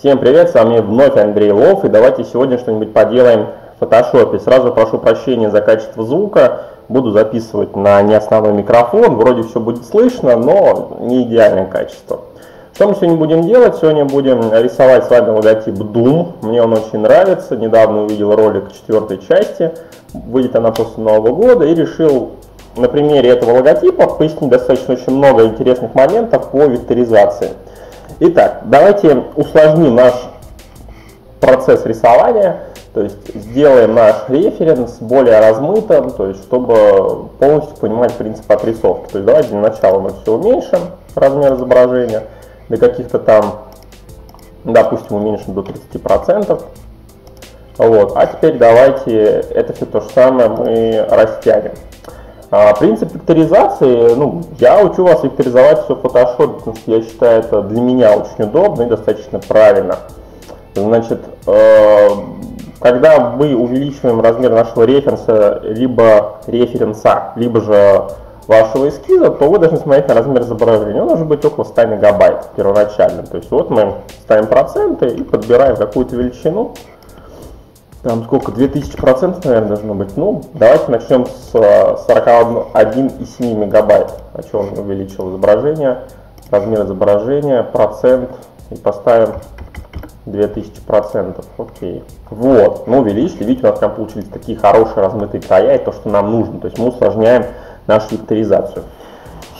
Всем привет, с вами вновь Андрей Лов, и давайте сегодня что-нибудь поделаем в фотошопе. Сразу прошу прощения за качество звука, буду записывать на не основной микрофон, вроде все будет слышно, но не идеальное качество. Что мы сегодня будем делать? Сегодня будем рисовать с вами логотип Doom, мне он очень нравится, недавно увидел ролик четвертой части, выйдет она после Нового года, и решил на примере этого логотипа пояснить достаточно очень много интересных моментов по векторизации. Итак, давайте усложним наш процесс рисования, то есть сделаем наш референс более размытым, то есть чтобы полностью понимать принцип отрисовки. То есть давайте для начала мы все уменьшим, размер изображения, до каких-то там, допустим, уменьшим до 30%. Вот. А теперь давайте это все то же самое мы растянем. А, принцип векторизации, ну, я учу вас векторизовать все в Photoshop, потому что я считаю это для меня очень удобно и достаточно правильно. Значит, э, когда мы увеличиваем размер нашего референса, либо референса, либо же вашего эскиза, то вы должны смотреть на размер изображения. Он должен быть около 100 мегабайт первоначально. То есть вот мы ставим проценты и подбираем какую-то величину, там сколько, 2000 процентов, наверное, должно быть. Ну, давайте начнем с 41,7 мегабайт. А что он увеличил изображение, размер изображения, процент, и поставим 2000 процентов. Окей. Вот, ну увеличили, видите, у нас там получились такие хорошие размытые края, и то, что нам нужно. То есть мы усложняем нашу векторизацию.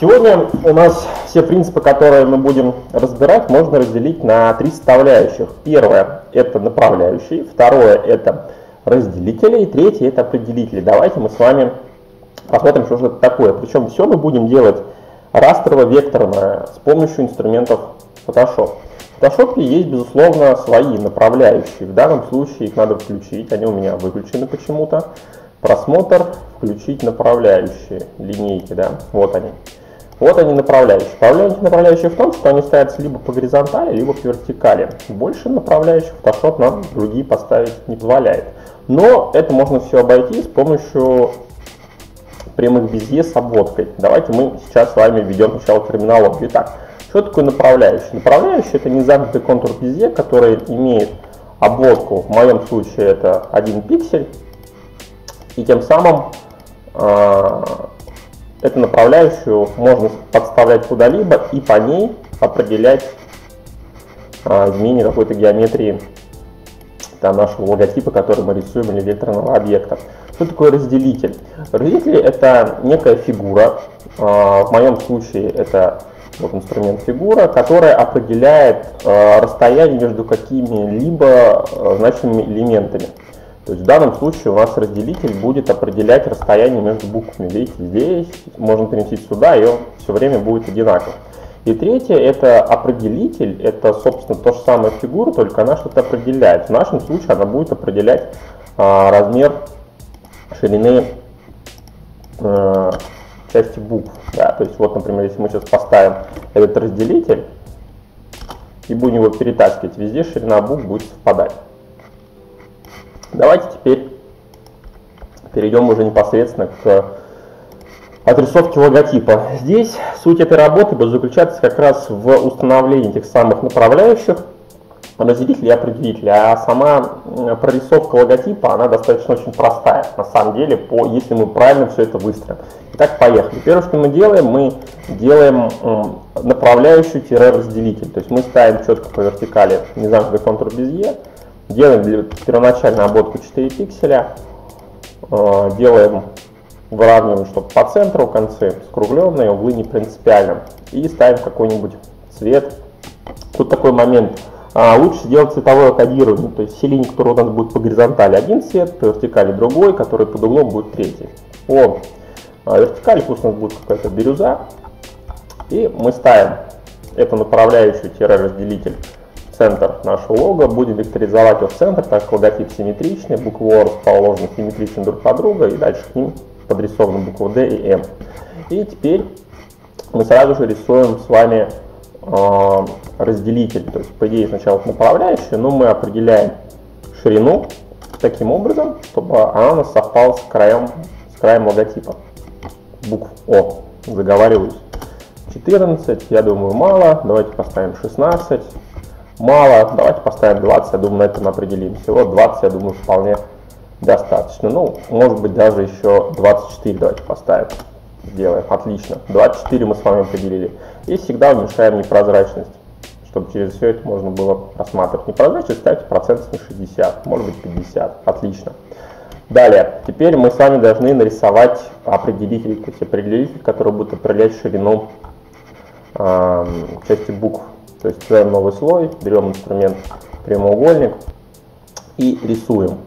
Сегодня у нас все принципы, которые мы будем разбирать, можно разделить на три составляющих. Первое – это направляющие, второе – это разделители, и третье – это определители. Давайте мы с вами посмотрим, что же это такое. Причем все мы будем делать растрово-векторно с помощью инструментов Photoshop. В Photoshop есть, безусловно, свои направляющие. В данном случае их надо включить, они у меня выключены почему-то. Просмотр, включить направляющие линейки, да, вот они. Вот они направляющие. Направляющие, направляющие в том, что они ставятся либо по горизонтали, либо по вертикали. Больше направляющих Photoshop нам другие поставить не позволяет. Но это можно все обойти с помощью прямых безе с обводкой. Давайте мы сейчас с вами введем сначала терминологию. Итак, что такое направляющий? Направляющий это незамкнутый контур безе, который имеет обводку, в моем случае это 1 пиксель, и тем самым э, Эту направляющую можно подставлять куда-либо и по ней определять а, изменение какой-то геометрии там, нашего логотипа, который мы рисуем, или векторного объекта. Что такое разделитель? Разделитель это некая фигура, а, в моем случае это вот инструмент фигура, которая определяет а, расстояние между какими-либо а, значимыми элементами. То есть в данном случае у нас разделитель будет определять расстояние между буквами. Видите, здесь можно переносить сюда, и он все время будет одинаков. И третье, это определитель, это, собственно, то же самое фигура, только она что-то определяет. В нашем случае она будет определять а, размер ширины а, части букв. Да, то есть вот, например, если мы сейчас поставим этот разделитель и будем его перетаскивать, везде ширина букв будет совпадать. Давайте теперь перейдем уже непосредственно к отрисовке логотипа. Здесь суть этой работы будет заключаться как раз в установлении тех самых направляющих, разделителей и определителей. А сама прорисовка логотипа, она достаточно очень простая, на самом деле, по, если мы правильно все это выстроим. Итак, поехали. Первое, что мы делаем, мы делаем направляющую-разделитель. То есть мы ставим четко по вертикали незамкнутый контур без Е, Делаем первоначально обводку 4 пикселя, э, делаем выравниваем, чтобы по центру концы скругленные, углы не принципиально. И ставим какой-нибудь цвет. Тут такой момент. А, лучше сделать цветовое кодирование, то есть все линии, которые у нас будут по горизонтали один цвет, по вертикали другой, который под углом будет третий. По а, вертикали пусть у нас будет какая-то бирюза. И мы ставим эту направляющую-разделитель центр нашего лога, будем векторизовать в центр, так как логотип симметричный, буквы O расположены симметрично друг под друга, и дальше к ним подрисованы буквы D и M. И теперь мы сразу же рисуем с вами э, разделитель, то есть по идее сначала направляющая, но мы определяем ширину таким образом, чтобы она у нас совпала с краем, с краем логотипа букв О. Заговариваюсь. 14, я думаю, мало. Давайте поставим 16. Мало, давайте поставим 20, я думаю, на этом определим. Всего 20, я думаю, вполне достаточно. Ну, может быть, даже еще 24 давайте поставим. Сделаем, отлично. 24 мы с вами определили. И всегда уменьшаем непрозрачность, чтобы через все это можно было рассматривать. Непрозрачность ставьте процентами 60, может быть 50. Отлично. Далее, теперь мы с вами должны нарисовать определитель, то есть определитель, который будет определять ширину э, части букв. То есть строим новый слой, берем инструмент прямоугольник и рисуем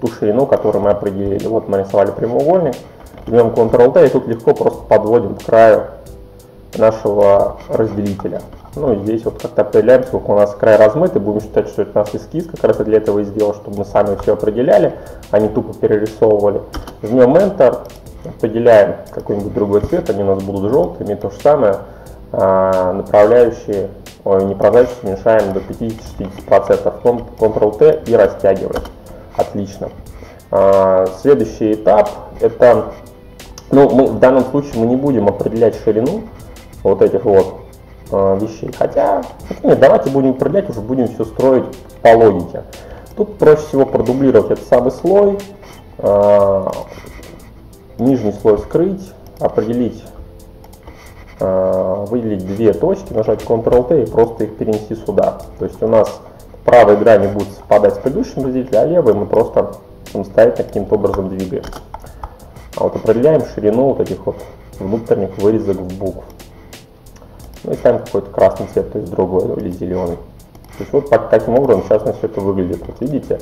ту ширину, которую мы определили. Вот мы рисовали прямоугольник, жмем Ctrl-T и тут легко просто подводим к краю нашего разделителя. Ну и здесь вот как-то определяем, сколько у нас край размытый, будем считать, что это наш эскиз, как раз для этого и сделал, чтобы мы сами все определяли, а не тупо перерисовывали. Жмем Enter, определяем какой-нибудь другой цвет, они у нас будут желтыми, то же самое, а, направляющие, ой, непрозрачность уменьшаем до 50-60%, Ctrl-T и растягиваем. Отлично. А, следующий этап это, ну, мы, в данном случае мы не будем определять ширину вот этих вот э, вещей. Хотя, нет, давайте будем определять, уже будем все строить по логике. Тут проще всего продублировать этот самый слой, э, нижний слой скрыть, определить, выделить две точки, нажать Ctrl-T и просто их перенести сюда. То есть у нас правая грань будет совпадать с предыдущим разделителем, а левая мы просто самостоятельно каким-то образом двигаем. А вот определяем ширину вот этих вот внутренних вырезок в букв. Ну и ставим какой-то красный цвет, то есть другой или зеленый. То есть вот таким образом сейчас у нас все это выглядит. Вот видите,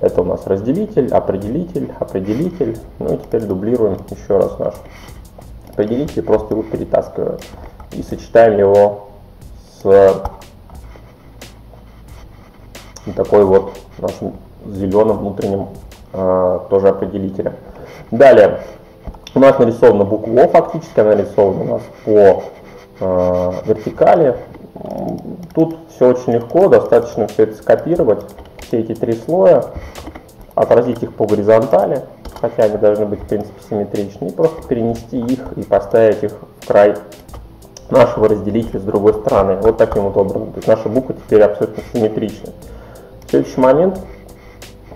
это у нас разделитель, определитель, определитель. Ну и теперь дублируем еще раз наш определитель, просто его перетаскиваем. И сочетаем его с такой вот нашим зеленым внутренним э, тоже определителем. Далее, у нас нарисована буква О, фактически она нарисована у нас по э, вертикали. Тут все очень легко, достаточно все это скопировать, все эти три слоя, отразить их по горизонтали, хотя они должны быть в принципе симметричны, и просто перенести их и поставить их в край нашего разделителя с другой стороны. Вот таким вот образом. То есть наши буквы теперь абсолютно симметричны. В следующий момент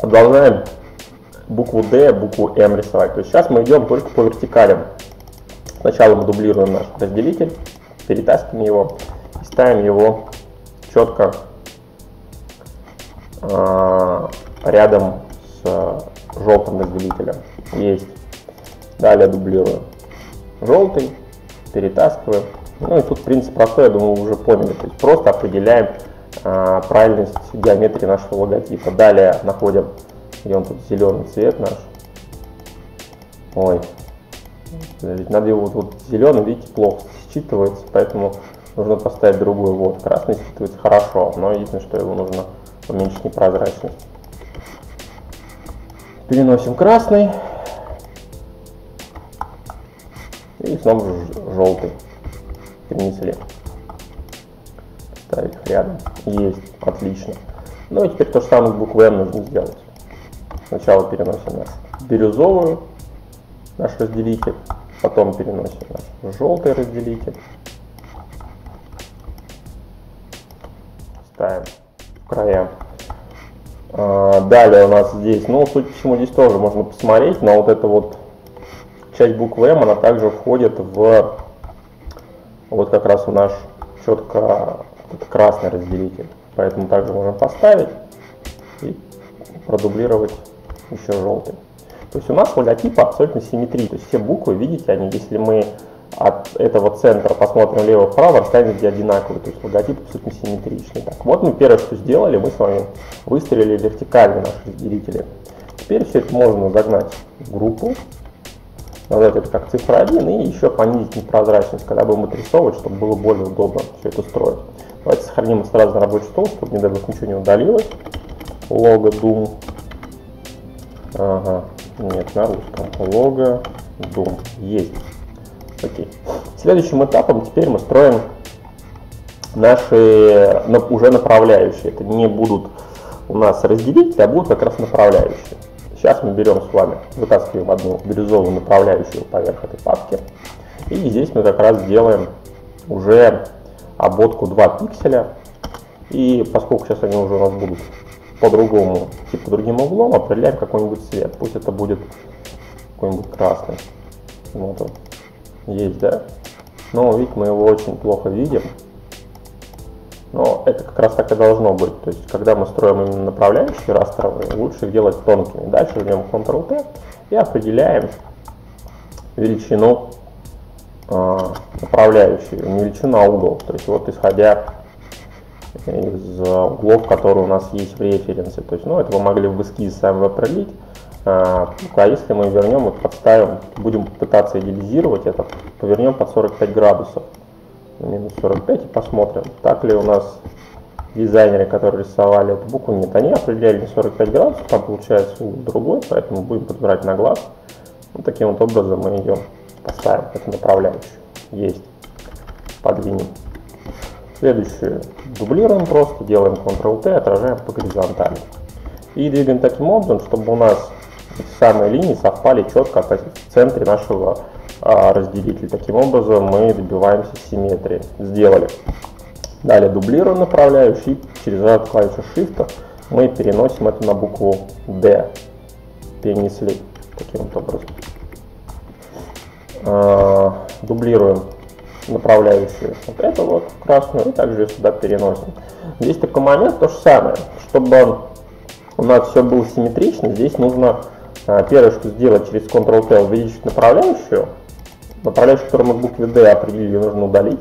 продолжаем букву D, букву M рисовать. То есть сейчас мы идем только по вертикалям. Сначала мы дублируем наш разделитель, перетаскиваем его и ставим его четко э, рядом с желтым разделителем. Есть. Далее дублируем желтый, перетаскиваем. Ну и тут принцип простой, я думаю, вы уже поняли. То есть просто определяем э, правильность геометрии нашего логотипа. Далее находим, где он тут зеленый цвет наш. Ой, надо его вот, зеленый, видите, плохо считывается, поэтому нужно поставить другой. Вот, красный считывается хорошо, но единственное, что его нужно уменьшить непрозрачность. Переносим красный. И снова же желтый. Перенесли. Ставить рядом. Есть. Отлично. Ну и теперь то же самое с буквой М нужно сделать. Сначала переносим наш бирюзовую, наш разделитель. Потом переносим наш желтый разделитель. Ставим в края. А, далее у нас здесь, ну, суть по всему, здесь тоже можно посмотреть, но вот эта вот часть буквы М, она также входит в вот как раз у наш четко красный разделитель. Поэтому также можем поставить и продублировать еще желтый. То есть у нас логотип абсолютно симметричный. То есть все буквы, видите, они, если мы от этого центра посмотрим лево-вправо, станет где одинаковый. То есть логотип абсолютно симметричный. Так, вот мы первое, что сделали, мы с вами выстрелили вертикально наши разделители. Теперь все это можно загнать в группу, назвать это как цифра 1 и еще понизить непрозрачность, когда будем отрисовывать, чтобы было более удобно все это строить. Давайте сохраним сразу на рабочий стол, чтобы, не дай бог, ничего не удалилось. Лого Doom. Ага, нет, на русском. Лого, Doom. Есть. Окей. Следующим этапом теперь мы строим наши уже направляющие. Это не будут у нас разделители, а будут как раз направляющие. Сейчас мы берем с вами, вытаскиваем одну бирюзовую направляющую поверх этой папки. И здесь мы как раз делаем уже обводку 2 пикселя И поскольку сейчас они уже у нас будут по-другому, типа другим углом, определяем какой-нибудь цвет. Пусть это будет какой-нибудь красный. Вот он. Есть, да? Но, видите, мы его очень плохо видим. Но это как раз так и должно быть. То есть, когда мы строим именно направляющие растровые, лучше их делать тонкими. Дальше жмем Ctrl-T и определяем величину э, направляющей, не величину, а угол. То есть, вот исходя из углов, которые у нас есть в референсе. То есть, ну, это вы могли в эскиз сами определить. А, а если мы вернем, вот подставим, будем пытаться идеализировать это, повернем под 45 градусов, минус 45 и посмотрим, так ли у нас дизайнеры, которые рисовали эту букву, нет, они определяли 45 градусов, там получается другой, поэтому будем подбирать на глаз. Вот таким вот образом мы ее поставим, эту направляющую. Есть. Подвинем. Следующую дублируем просто, делаем Ctrl-T, отражаем по горизонтали. И двигаем таким образом, чтобы у нас самые линии совпали четко в центре нашего а, разделителя. Таким образом мы добиваемся симметрии. Сделали. Далее дублируем направляющий, через клавишу Shift мы переносим это на букву D. Перенесли таким вот образом. А, дублируем направляющую вот эту вот красную и также ее сюда переносим. Здесь такой момент, то же самое, чтобы у нас все было симметрично, здесь нужно первое, что сделать через Ctrl-T, увеличить направляющую. Направляющую, которую мы в букве D определили, нужно удалить.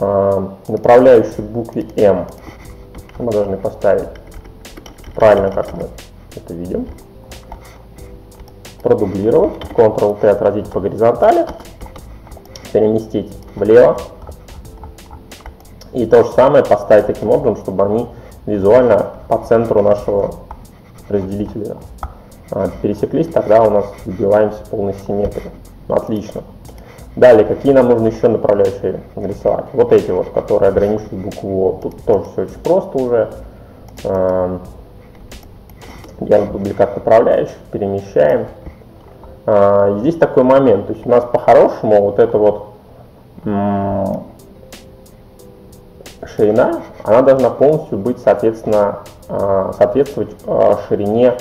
А, направляющую в букве M мы должны поставить правильно, как мы это видим. Продублировать, Ctrl-T отразить по горизонтали переместить влево. И то же самое поставить таким образом, чтобы они визуально по центру нашего разделителя а, пересеклись, тогда у нас добиваемся полной симметрии. Отлично. Далее, какие нам нужно еще направляющие нарисовать? Вот эти вот, которые ограничивают букву О. Тут тоже все очень просто уже. Делаем дубликат направляющих, перемещаем. А, здесь такой момент, то есть у нас по-хорошему вот эта вот ширина, она должна полностью быть, соответственно, а, соответствовать а, ширине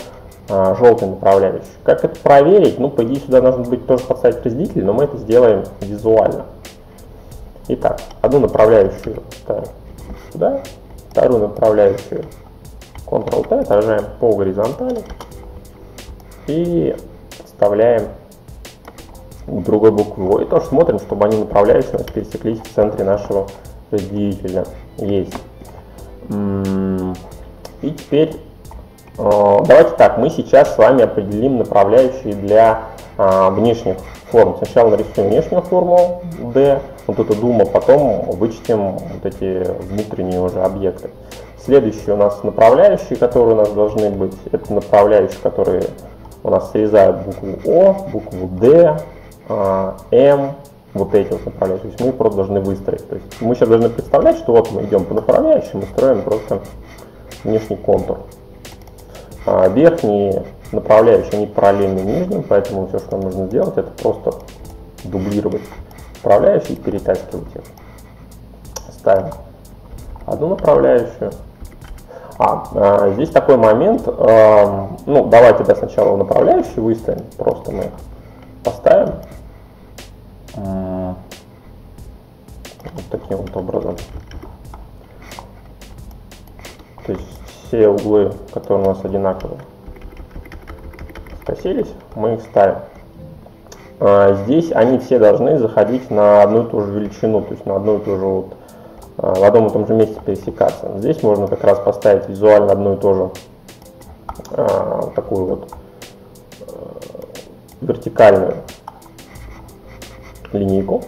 желтой направляющей. Как это проверить? Ну, по идее, сюда должен быть тоже подставить разделитель, но мы это сделаем визуально. Итак, одну направляющую ставим сюда, вторую направляющую Ctrl-T, отражаем по горизонтали и вставляем другой буквы О. И тоже смотрим, чтобы они направляющие у нас пересеклись в центре нашего разделителя. Есть. И теперь э, давайте так, мы сейчас с вами определим направляющие для а, внешних форм. Сначала нарисуем внешнюю форму D, вот эту дума, потом вычтем вот эти внутренние уже объекты. Следующие у нас направляющие, которые у нас должны быть, это направляющие, которые у нас срезают букву О, букву D, а, М, вот эти вот направляющие. То есть мы их просто должны выстроить. То есть мы сейчас должны представлять, что вот мы идем по направляющим мы строим просто внешний контур. А верхние направляющие, они параллельны нижним, поэтому все, что нам нужно сделать, это просто дублировать направляющие и перетаскивать их. Ставим одну направляющую, а, а, здесь такой момент, а, ну, давайте да, сначала направляющие выставим, просто мы поставим а, вот таким вот образом. То есть все углы, которые у нас одинаковые, скосились, мы их ставим. А, здесь они все должны заходить на одну и ту же величину, то есть на одну и ту же вот Э, в одном и том же месте пересекаться. Здесь можно как раз поставить визуально одну и ту же э, такую вот э, вертикальную линейку.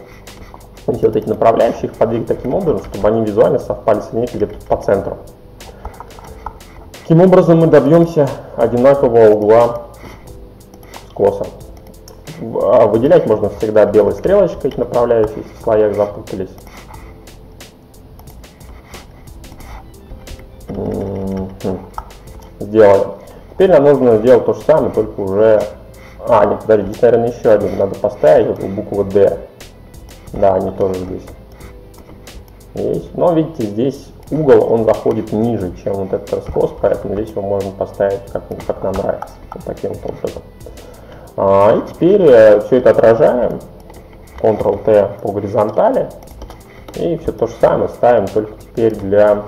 Здесь вот эти направляющие их подвигать таким образом, чтобы они визуально совпали с линейкой где-то по центру. Таким образом мы добьемся одинакового угла скоса. А выделять можно всегда белой стрелочкой эти направляющие, если в слоях запутались. сделали. Теперь нам нужно сделать то же самое, только уже... А, нет, подожди, здесь, наверное, еще один надо поставить, вот букву D. Да, они тоже здесь. Есть. Но видите, здесь угол, он заходит ниже, чем вот этот раскос, поэтому здесь его можно поставить как, как нам нравится. Вот таким вот образом. А, и теперь э, все это отражаем. Ctrl-T по горизонтали. И все то же самое ставим, только теперь для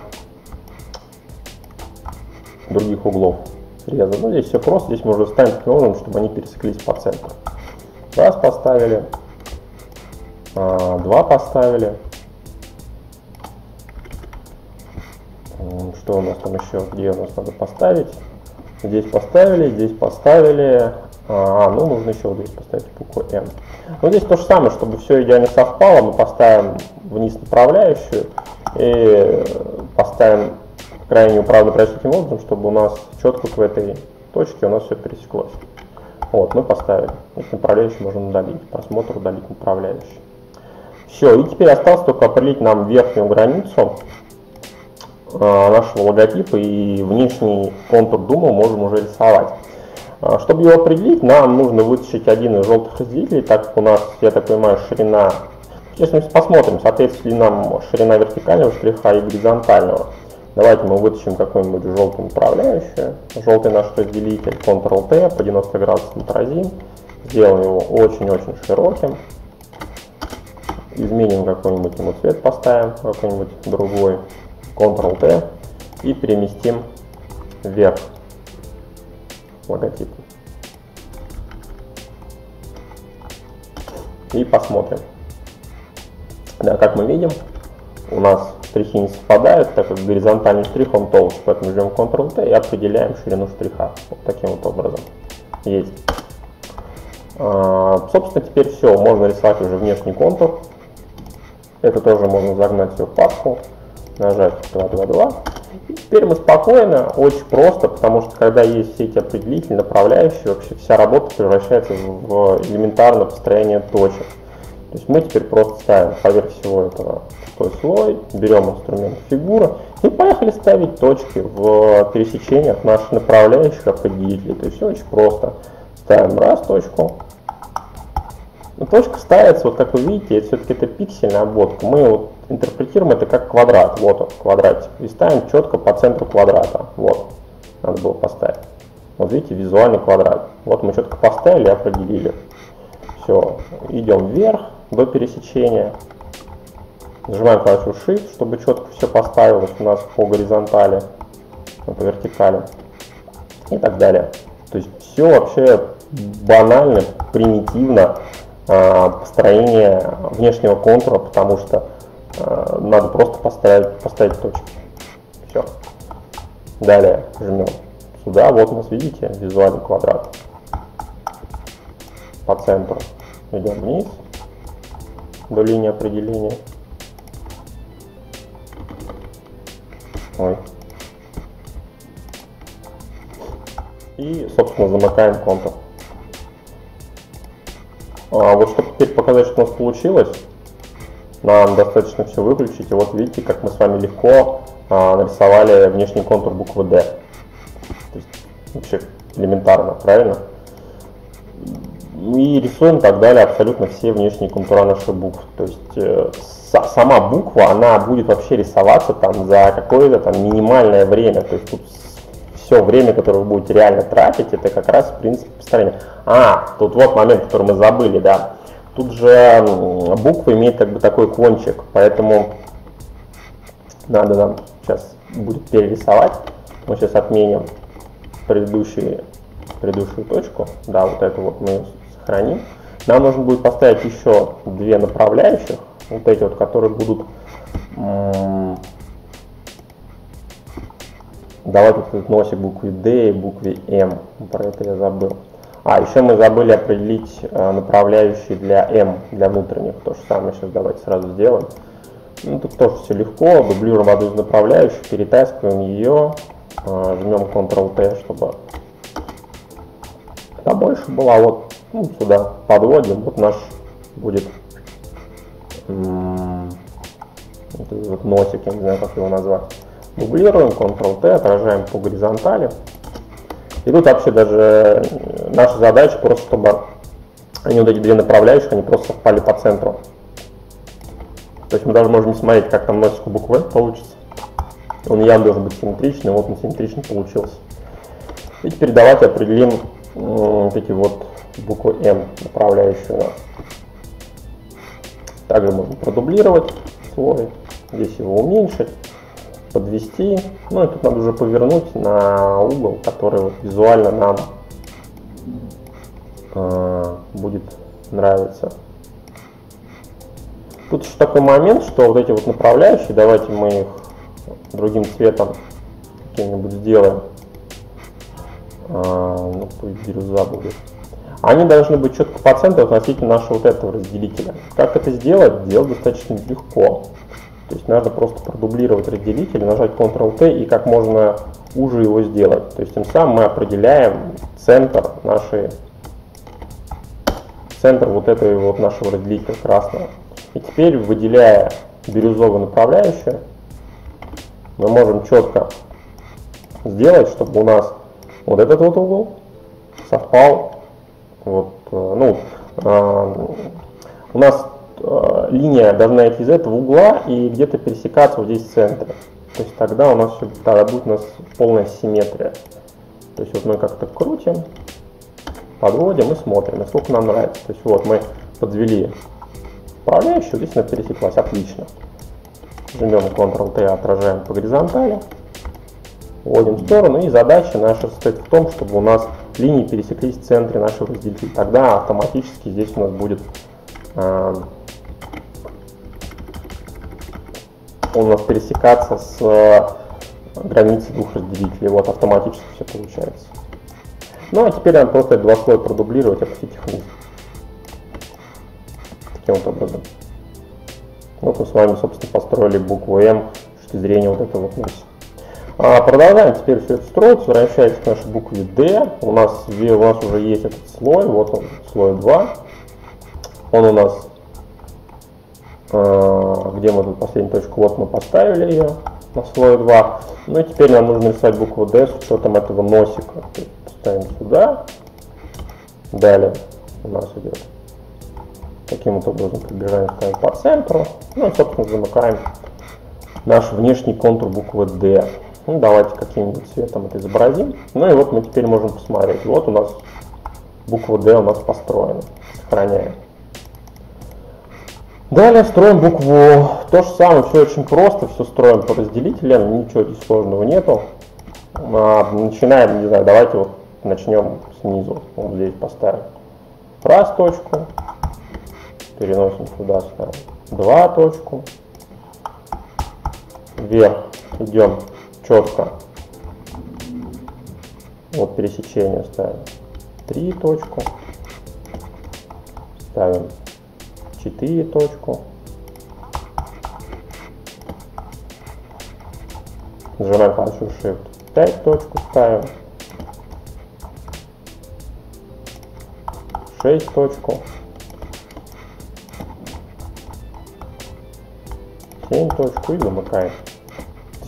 других углов среза. Ну, здесь все просто, здесь мы уже ставим таким образом, чтобы они пересеклись по центру. Раз поставили, а, два поставили. Что у нас там еще, где у нас надо поставить? Здесь поставили, здесь поставили. А, ну, нужно еще вот здесь поставить букву М. Ну, здесь то же самое, чтобы все идеально совпало, мы поставим вниз направляющую и поставим крайнюю направляющую таким образом, чтобы у нас четко в этой точке у нас все пересеклось. Вот, мы поставили. Если направляющую можно удалить. Просмотр удалить направляющий. Все, и теперь осталось только определить нам верхнюю границу э, нашего логотипа и внешний контур Дума можем уже рисовать. Э, чтобы его определить, нам нужно вытащить один из желтых разделителей, так как у нас, я так понимаю, ширина... Если мы посмотрим, соответственно ли нам ширина вертикального штриха и горизонтального. Давайте мы вытащим какую-нибудь желтую направляющую. Желтый наш разделитель, Ctrl-T, по 90 градусов отразим. Сделаем его очень-очень широким. Изменим какой-нибудь ему цвет, поставим какой-нибудь другой. Ctrl-T и переместим вверх логотип. И посмотрим. Да, как мы видим, у нас штрихи не совпадают, так как горизонтальный штрих он толще, поэтому жмем Ctrl-T и определяем ширину штриха. Вот таким вот образом. Есть. А, собственно, теперь все, можно рисовать уже внешний контур. Это тоже можно загнать все в папку, нажать 222. И теперь мы спокойно, очень просто, потому что когда есть все эти определители, направляющие, вообще вся работа превращается в элементарное построение точек. То есть мы теперь просто ставим поверх всего этого такой слой, берем инструмент фигура и поехали ставить точки в пересечениях наших направляющих определителей. То есть все очень просто. Ставим раз точку. Но точка ставится, вот как вы видите, это все-таки это пиксельная обводка. Мы вот интерпретируем это как квадрат. Вот он, квадратик. И ставим четко по центру квадрата. Вот. Надо было поставить. Вот видите, визуальный квадрат. Вот мы четко поставили и определили. Все. Идем вверх до пересечения. Нажимаем клавишу Shift, чтобы четко все поставилось у нас по горизонтали, по вертикали и так далее. То есть все вообще банально, примитивно э, построение внешнего контура, потому что э, надо просто поставить, поставить точки. Все. Далее жмем сюда, вот у нас видите визуальный квадрат по центру. Идем вниз до линии определения. Ой. И, собственно, замыкаем контур. А вот чтобы теперь показать, что у нас получилось, нам достаточно все выключить. И вот видите, как мы с вами легко а, нарисовали внешний контур буквы D. То есть, вообще элементарно, правильно? И рисуем так далее абсолютно все внешние контура наших букв. То есть э, сама буква, она будет вообще рисоваться там за какое-то там минимальное время. То есть тут все время, которое вы будете реально тратить, это как раз принцип построения. А, тут вот момент, который мы забыли, да. Тут же буква имеет как бы такой кончик, поэтому надо нам сейчас будет перерисовать. Мы сейчас отменим предыдущую, предыдущую точку. Да, вот эту вот мы сохраним. Нам нужно будет поставить еще две направляющих, вот эти вот, которые будут давать вот этот носик букве D и букве M. Про это я забыл. А, еще мы забыли определить э, направляющие для M, для внутренних. То же самое сейчас давайте сразу сделаем. Ну, тут тоже все легко. Дублируем одну из направляющих, перетаскиваем ее, э, жмем Ctrl-T, чтобы побольше была. Вот ну, сюда подводим. Вот наш будет вот носик, я не знаю, как его назвать. Дублируем, Ctrl-T, отражаем по горизонтали. И тут вообще даже наша задача просто, чтобы они вот эти две направляющих, они просто совпали по центру. То есть мы даже можем смотреть, как там носик у буквы получится. Он явно должен быть симметричный, вот он симметричный получился. И теперь давайте определим вот эти вот буквы М, направляющие у нас. Также можно продублировать слой, здесь его уменьшить, подвести. Ну и тут надо уже повернуть на угол, который вот визуально нам э, будет нравиться. Тут еще такой момент, что вот эти вот направляющие, давайте мы их другим цветом каким-нибудь сделаем. А, ну, пусть бирюза будет. Они должны быть четко по центру относительно нашего вот этого разделителя. Как это сделать? Сделать достаточно легко. То есть надо просто продублировать разделитель, нажать Ctrl-T и как можно уже его сделать. То есть тем самым мы определяем центр нашей центр вот этого вот нашего разделителя красного. И теперь, выделяя бирюзовую направляющую, мы можем четко сделать, чтобы у нас вот этот вот угол совпал, вот, э, ну, э, у нас э, линия должна идти из этого угла и где-то пересекаться вот здесь в центре. То есть тогда у нас тогда будет у нас полная симметрия. То есть вот мы как-то крутим, подводим и смотрим, насколько нам нравится. То есть вот мы подвели управляющую, здесь она пересеклась, отлично. Жмем Ctrl-T, отражаем по горизонтали, вводим в сторону, и задача наша состоит в том, чтобы у нас линии пересеклись в центре нашего разделителя. Тогда автоматически здесь у нас будет э, у нас пересекаться с э, границей двух разделителей. Вот автоматически все получается. Ну а теперь нам просто два слоя продублировать, опустить их вниз. Таким вот образом. Вот мы с вами, собственно, построили букву М с точки зрения вот этого вот носа. А, продолжаем теперь все это строить, возвращаясь к нашей букве D. У нас, у нас уже есть этот слой, вот он, слой 2. Он у нас, э, где мы тут последнюю точку, вот мы поставили ее на слой 2. Ну и теперь нам нужно рисовать букву D с учетом этого носика. Ставим сюда. Далее у нас идет таким вот образом приближаем ставим по центру. Ну и, собственно, замыкаем наш внешний контур буквы D. Ну, давайте каким-нибудь цветом это изобразим. Ну и вот мы теперь можем посмотреть. Вот у нас буква D у нас построена. Сохраняем. Далее строим букву. То же самое, все очень просто, все строим по разделителям, ничего здесь сложного нету. А, начинаем, не знаю, давайте вот начнем снизу. Вот здесь поставим раз точку, переносим сюда, ставим два точку, вверх идем четко, вот пересечение ставим. Три точку, ставим 4 точку, нажимаем клавишу Shift, 5 точку ставим, 6 точку, 7 точку и замыкаем.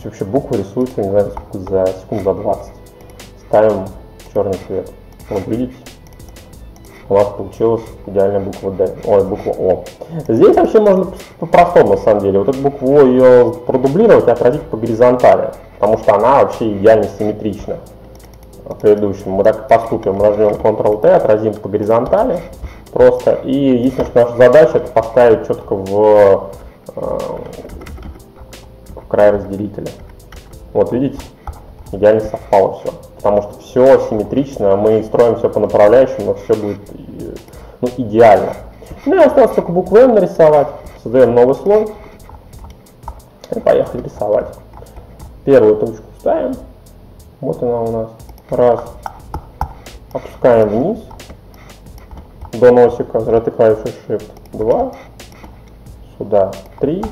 Есть вообще буква рисуется, не знаю, за секунд за 20. Ставим черный цвет. Вот видите, у нас получилась идеальная буква D, ой, буква О. Здесь вообще можно по-простому, на самом деле. Вот эту букву О ее продублировать и отразить по горизонтали, потому что она вообще идеально симметрична предыдущему. Мы так поступим. Мы нажмем Ctrl-T, отразим по горизонтали просто. И единственная наша задача это поставить четко в, э, в край разделителя. Вот видите, идеально совпало все. Потому что все симметрично, мы строим все по направляющим, но все будет ну, идеально. Ну и осталось только букву М нарисовать. Создаем новый слой. И поехали рисовать. Первую точку ставим. Вот она у нас. Раз. Опускаем вниз. До носика. Зажатый клавишей Shift. Два. Сюда. Три.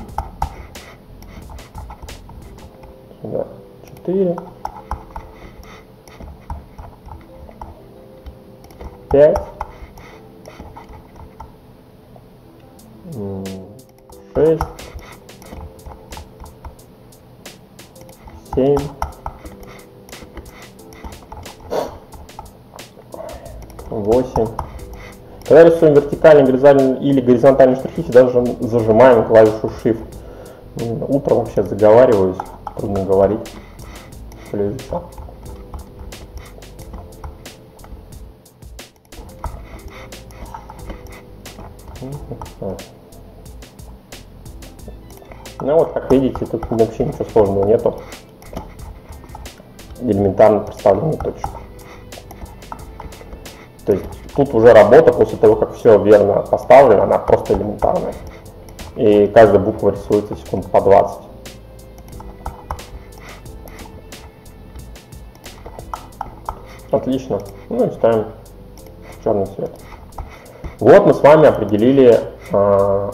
Сюда. Четыре. Пять. Шесть. Семь. восемь. Когда рисуем вертикальный горизонтальный или горизонтальный штрихи, всегда зажимаем клавишу Shift. Утром вообще заговариваюсь, трудно говорить. Полезно. Ну вот, как видите, тут вообще ничего сложного нету. Элементарно представление точек. То есть тут уже работа после того, как все верно поставлено, она просто элементарная. И каждая буква рисуется секунд по 20. Отлично. Ну и ставим черный цвет. Вот мы с вами определили, а,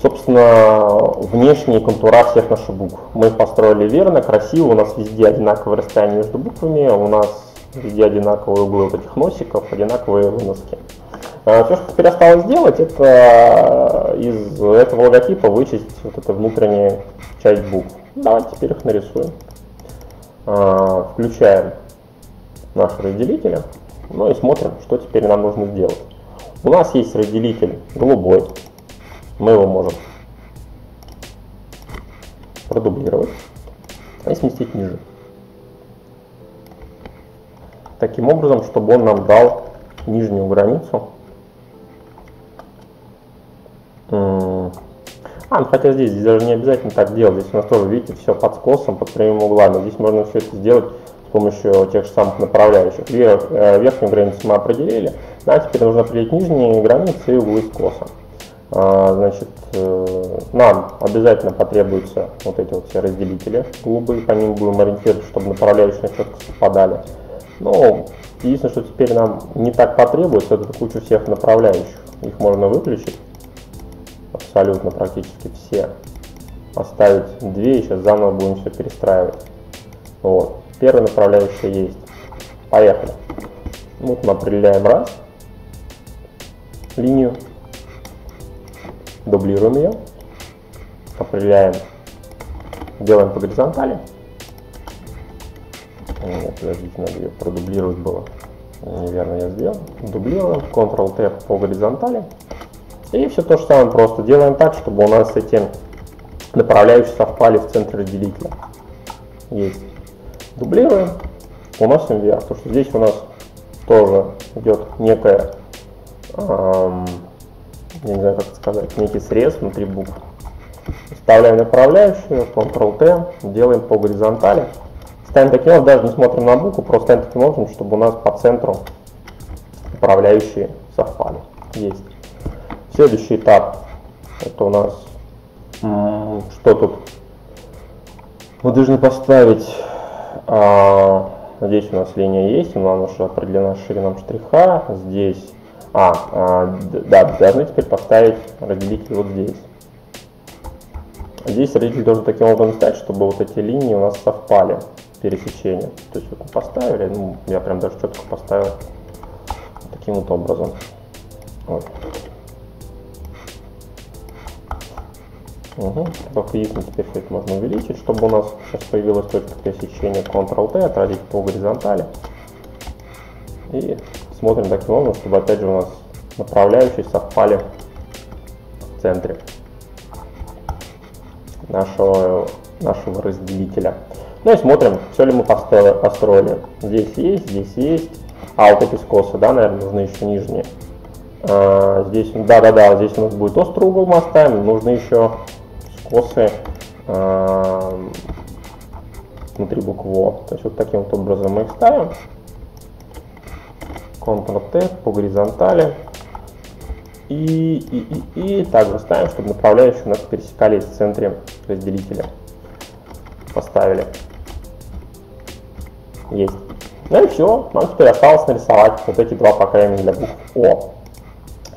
собственно, внешние контура всех наших букв. Мы построили верно, красиво, у нас везде одинаковое расстояние между буквами, у нас везде одинаковые углы вот этих носиков, одинаковые выноски. А, Все, что теперь осталось сделать, это из этого логотипа вычесть вот эту внутреннюю часть букв. Давайте теперь их нарисуем. А, включаем наши разделители, ну и смотрим, что теперь нам нужно сделать. У нас есть разделитель голубой. Мы его можем продублировать и сместить ниже. Таким образом, чтобы он нам дал нижнюю границу. А, ну хотя здесь, здесь даже не обязательно так делать. Здесь у нас тоже, видите, все под скосом, под прямым углами. Здесь можно все это сделать помощью тех же самых направляющих. Вверх, э, верхнюю границу мы определили, а теперь нужно определить нижние границы и углы скоса. А, значит, э, нам обязательно потребуются вот эти вот все разделители голубые, по ним будем ориентироваться, чтобы направляющие четко совпадали. Но единственное, что теперь нам не так потребуется, это кучу всех направляющих. Их можно выключить, абсолютно практически все. Оставить две и сейчас заново будем все перестраивать. Вот. Первая направляющая есть. Поехали. Вот мы определяем раз линию, дублируем ее, определяем, делаем по горизонтали. Нет, подождите, надо ее продублировать было. Неверно я сделал. Дублируем, Ctrl-T по горизонтали. И все то же самое просто. Делаем так, чтобы у нас эти направляющие совпали в центре разделителя. Есть дублируем, уносим вверх, потому что здесь у нас тоже идет некая, эм, я не знаю как сказать, некий срез внутри букв. Вставляем направляющую, Ctrl-T, делаем по горизонтали. Ставим таким образом, даже не смотрим на букву, просто ставим таким образом, чтобы у нас по центру направляющие совпали. Есть. Следующий этап, это у нас, что тут? Мы должны поставить а, здесь у нас линия есть, она уже определена ширином штриха. Здесь, а, а да, должны теперь поставить разделитель вот здесь. Здесь разделитель должен таким образом стать, чтобы вот эти линии у нас совпали, пересечения. То есть вот поставили, ну, я прям даже четко поставил таким вот образом. Вот. Угу. Дополнительно теперь все это можно увеличить, чтобы у нас сейчас появилась точка пересечения Ctrl-T, отразить по горизонтали. И смотрим таким образом, чтобы опять же у нас направляющие совпали в центре нашего, нашего разделителя. Ну и смотрим, все ли мы построили. Здесь есть, здесь есть. А вот эти скосы, да, наверное, нужны еще нижние. А, здесь, да-да-да, здесь у нас будет острый угол мы оставим, нужны еще косы э, внутри буквы О. То есть вот таким вот образом мы их ставим. Ctrl-T по горизонтали. И, и, и, и также ставим, чтобы направляющие у нас пересекались в центре разделителя. Поставили. Есть. Ну и все. Нам теперь осталось нарисовать вот эти два пока именно для букв О.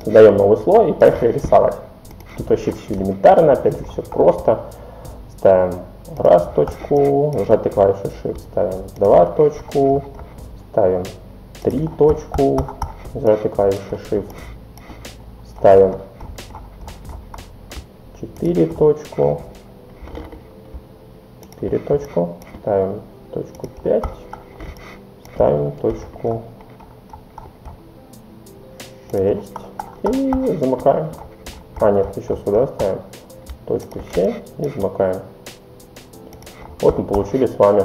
Создаем новый слой и поехали рисовать. Тут вообще все элементарно, опять же все просто. Ставим раз точку, нажатой клавишей Shift, ставим два точку, ставим три точку, нажатой клавишей Shift, ставим 4 точку, 4 точку, ставим точку 5, ставим точку 6 и замыкаем. А, нет, еще сюда ставим точку 7 и замыкаем. Вот мы получили с вами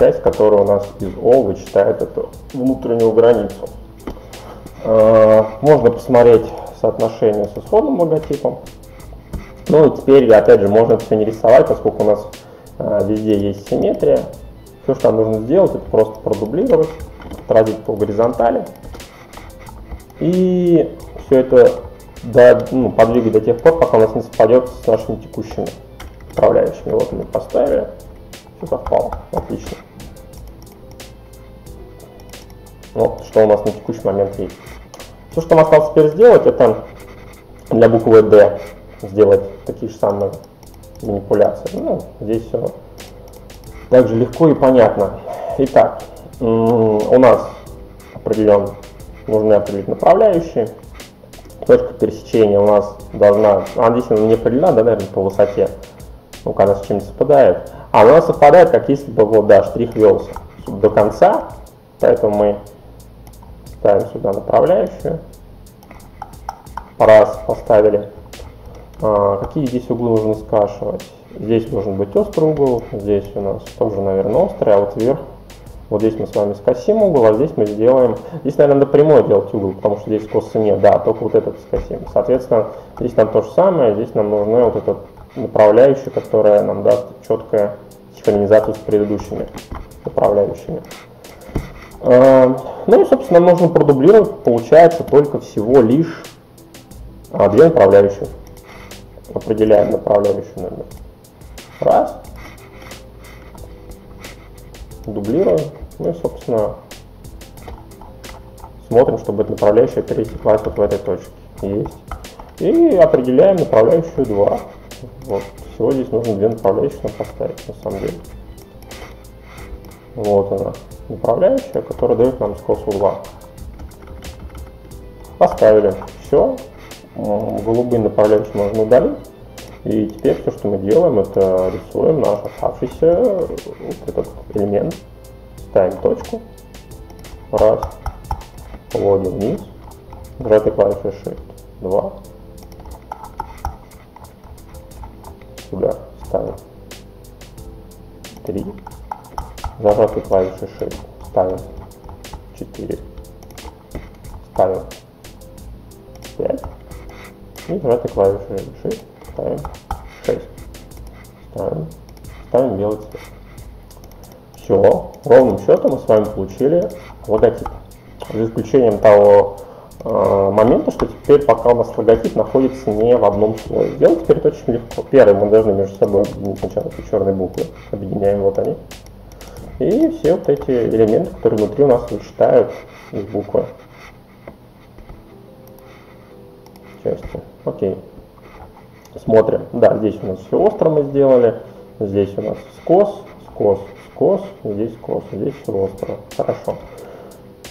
часть, которая у нас из O вычитает эту внутреннюю границу. А, можно посмотреть соотношение с исходным логотипом. Ну и теперь, опять же, можно все не рисовать, поскольку у нас а, везде есть симметрия. Все, что нужно сделать, это просто продублировать, отразить по горизонтали. И все это до, ну, подвигать до тех пор, пока у нас не совпадет с нашими текущими управляющими. Вот мы поставили, все совпало, отлично. Вот, что у нас на текущий момент есть. Все, что нам осталось теперь сделать, это для буквы D сделать такие же самые манипуляции. Ну, здесь все также легко и понятно. Итак, у нас определен, нужны определить направляющие. Точка пересечения у нас должна, она здесь не определена, да, наверное, по высоте, ну, когда с чем-то совпадает. А она совпадает, как если бы вот, да, штрих велся до конца, поэтому мы ставим сюда направляющую. Раз, поставили. А, какие здесь углы нужно скашивать? Здесь должен быть острый угол, здесь у нас тоже, наверное, острый, а вот вверх, вот здесь мы с вами скосим угол, а здесь мы сделаем, здесь, наверное, надо прямой делать угол, потому что здесь косы нет, да, только вот этот скосим. Соответственно, здесь нам то же самое, здесь нам нужна вот эта направляющая, которая нам даст четкую синхронизацию с предыдущими направляющими. А, ну и, собственно, нужно продублировать, получается только всего лишь а, две направляющих. Определяем направляющую номер. Раз. Дублируем. Ну и, собственно, смотрим, чтобы эта направляющая пересеклась вот в этой точке. Есть. И определяем направляющую 2. Вот. Всего здесь нужно две направляющие нам поставить, на самом деле. Вот она направляющая, которая дает нам скос угла. Поставили. Все. Голубые направляющие можно удалить. И теперь все, что мы делаем, это рисуем наш оставшийся вот этот элемент. Ставим точку. Раз. Вводим вниз. Нажатой клавишей Shift. Два. Сюда ставим. Три зажатой клавишей Shift ставим 4, ставим 5 и зажатой клавишей Shift ставим 6, ставим, ставим белый цвет. Все, ровным счетом мы с вами получили логотип. За исключением того э, момента, что теперь пока у нас логотип находится не в одном слое. Сделать теперь это очень легко. Первый мы должны между собой объединить сначала эти черные буквы. Объединяем вот они. И все вот эти элементы, которые внутри у нас вычитают из буквы. Части. Окей. Смотрим. Да, здесь у нас все остро мы сделали. Здесь у нас скос, скос, скос. Здесь скос, здесь все остро. Хорошо.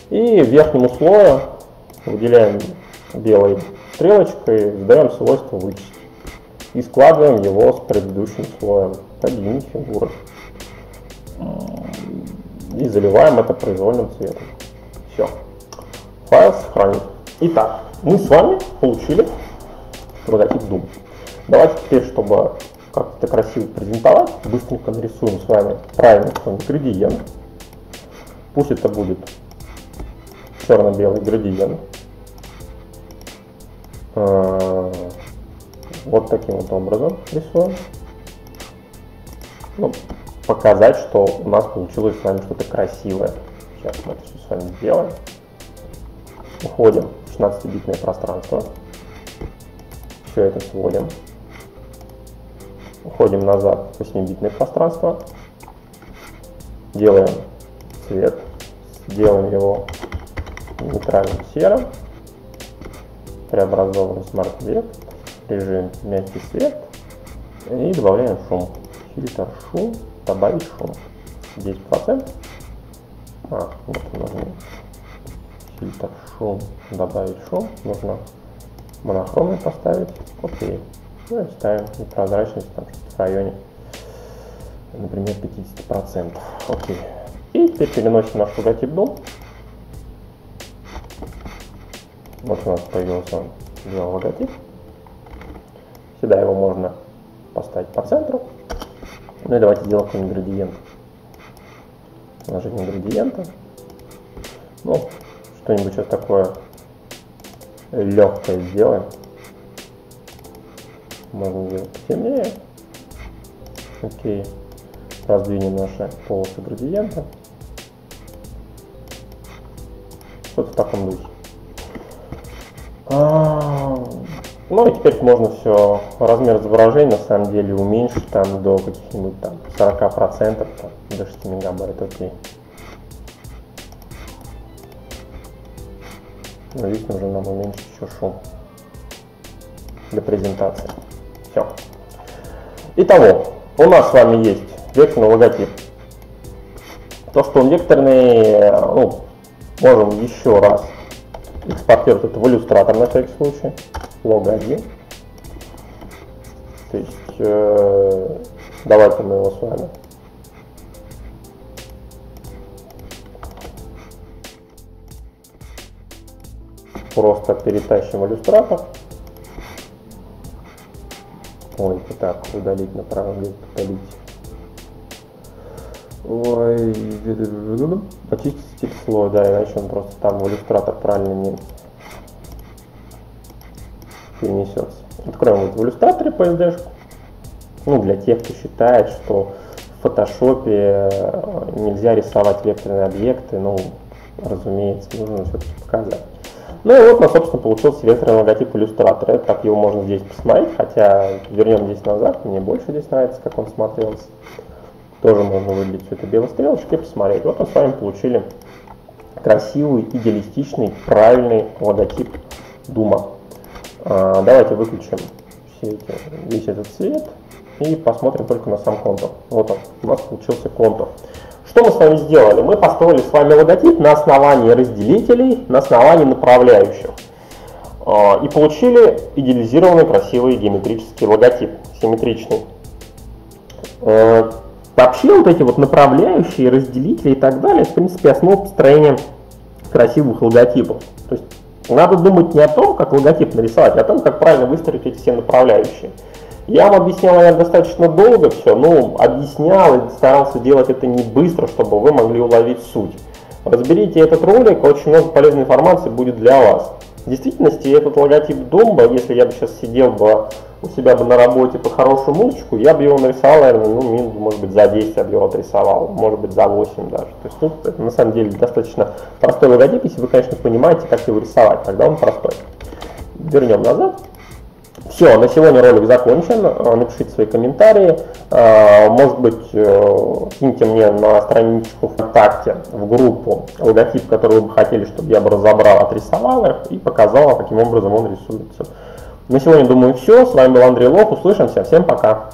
И верхнему слою выделяем белой стрелочкой, задаем свойство вычесть. И складываем его с предыдущим слоем. Объединить фигуры и заливаем это произвольным цветом. Все. Файл сохранить. Итак, мы с вами получили логотип Doom. Давайте теперь, чтобы как-то красиво презентовать, быстренько нарисуем с вами правильный градиент. Пусть это будет черно-белый градиент. А, вот таким вот образом рисуем. Ну, показать, что у нас получилось с вами что-то красивое. Сейчас мы это все с вами сделаем. Уходим в 16-битное пространство. Все это сводим. Уходим назад в 8-битное пространство. Делаем цвет. Делаем его нейтральным серым. Преобразовываем Smart Object. Режим мягкий свет. И добавляем шум. Фильтр шум добавить шум. 10%. А, вот нужно фильтр шум, добавить шум. Нужно монохромный поставить. Окей. Ну и ставим непрозрачность там в районе например, 50%. Окей. И теперь переносим наш логотип дом. Вот у нас появился сделал логотип. Сюда его можно поставить по центру. Ну и давайте сделаем градиент. Наложить ингредиенты. Ну, что-нибудь сейчас такое легкое сделаем. Можно сделать темнее. Окей. Раздвинем наши полосы градиента. Что-то в таком духе. А, ну и теперь можно все, размер изображения на самом деле уменьшить там до каких-нибудь там 40%, там, до 6 мегабайт, окей. Но здесь нужно нам уменьшить еще шум для презентации. Все. Итого, у нас с вами есть векторный логотип. То, что он векторный, ну, можем еще раз экспортировать это в иллюстратор на всякий случай. Лого 1. То есть, э, давайте мы его с вами просто перетащим иллюстратор. Ой, так, удалить направо, удалить. Ой, почистить стиль слоя, да, иначе он просто там в иллюстратор правильно не перенесется. Откроем вот в иллюстраторе PSD. Ну, для тех, кто считает, что в фотошопе э, нельзя рисовать векторные объекты, ну, разумеется, нужно все-таки показать. Ну и вот у нас, собственно, получился векторный логотип иллюстратора. Так его можно здесь посмотреть, хотя вернем здесь назад, мне больше здесь нравится, как он смотрелся. Тоже можно выделить все это белой стрелочкой и посмотреть. Вот мы с вами получили красивый, идеалистичный, правильный логотип Дума. А, давайте выключим все эти, весь этот цвет и посмотрим только на сам контур. Вот он, у нас получился контур. Что мы с вами сделали? Мы построили с вами логотип на основании разделителей, на основании направляющих. А, и получили идеализированный красивый геометрический логотип, симметричный. А, вообще вот эти вот направляющие, разделители и так далее, в принципе, основа построения красивых логотипов. То есть надо думать не о том, как логотип нарисовать, а о том, как правильно выстроить эти все направляющие. Я вам объяснял, наверное, достаточно долго все, но объяснял и старался делать это не быстро, чтобы вы могли уловить суть. Разберите этот ролик, очень много полезной информации будет для вас. В действительности этот логотип Думба, если я бы сейчас сидел бы у себя бы на работе по хорошую музычку, я бы его нарисовал, наверное, ну, минут, может быть, за 10 я бы его отрисовал, может быть, за 8 даже. То есть, ну, это на самом деле достаточно простой логотип, если вы, конечно, понимаете, как его рисовать, тогда он простой. Вернем назад. Все, на сегодня ролик закончен. Э, напишите свои комментарии. Э, может быть, э, киньте мне на страничку ВКонтакте, в группу логотип, который вы бы хотели, чтобы я бы разобрал, отрисовал их и показал, каким образом он рисуется. На сегодня, думаю, все. С вами был Андрей Лох. Услышимся. Всем пока.